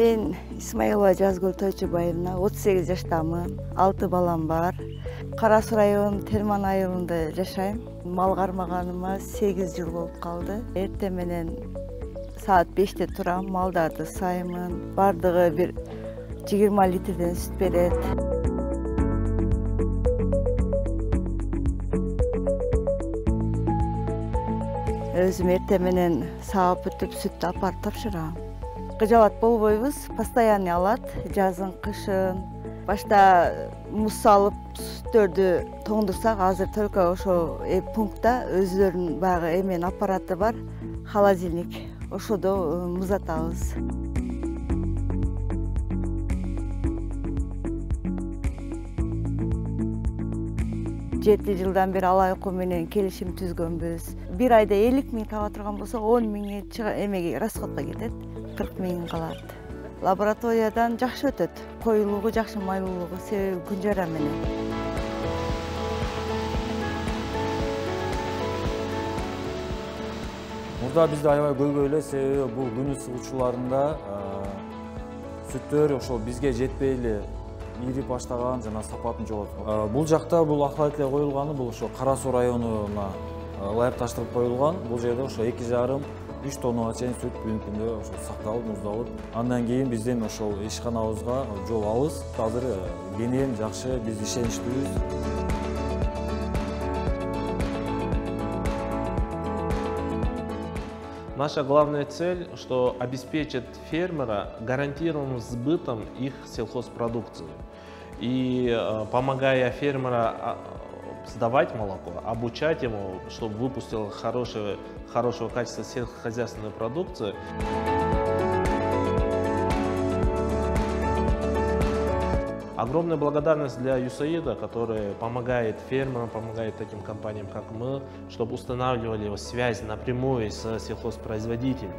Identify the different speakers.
Speaker 1: мен исмаилова жазгүл тойчубаевна отуз сегиз жаштамын алты балам бар кара району терман айылында жашайм мал кармаганыма сегиз жыл болуп калды эртең менен саат беште турам малдарды саймын баардыгы бир жыйырма литрден сүт берет өзүм эртең менен саап бүтүп сүттү алып барып тапшырам кыжабат болбойбуз постоянный алат жазын кышын башта муз салып сүттөрдү тоңдурсак азыр только ошол э, пунктта өзүлөрүнүн баягы эменин аппараты бар холодильник. Ошодо э, жети жылдан бери алай уку менен келишим түзгөнбүз бир айда элүү миң таба турган болсок он миңи эмеге расходко кетет кырк миң калат лабораториядан жакшы өтөт коюлугу жакшы майлуулугу себеби күн жара менен
Speaker 2: мурда бизде аябай көйгөй эле себеби бул күн ысык учурларында сүттөр ошол бизге жетпей эле ирип баштаган жана сапатын жоготкон бул жакта бул эле коюлганы бул ошо кара суу районуна ылайыкташтырып коюлган бул жерде ошо эки жарым үч тоннага чейин сүт бүгүнкү күндө ошо сакталып муздалып андан кийин биздин ошол ишканабызга жол алыс. Азыр кенен жакшы биз ишеничтүүбүз
Speaker 3: Наша главная цель, что обеспечит фермера гарантированным сбытом их сельхозпродукции. И э, помогая фермера а, сдавать молоко, обучать ему, чтобы выпустил хорошего, хорошего качества сельскохозяйственную продукцию. Огромная благодарность для ЮСАИДа, который помогает фермерам, помогает таким компаниям, как мы, чтобы устанавливали связь напрямую с сельхозпроизводителями.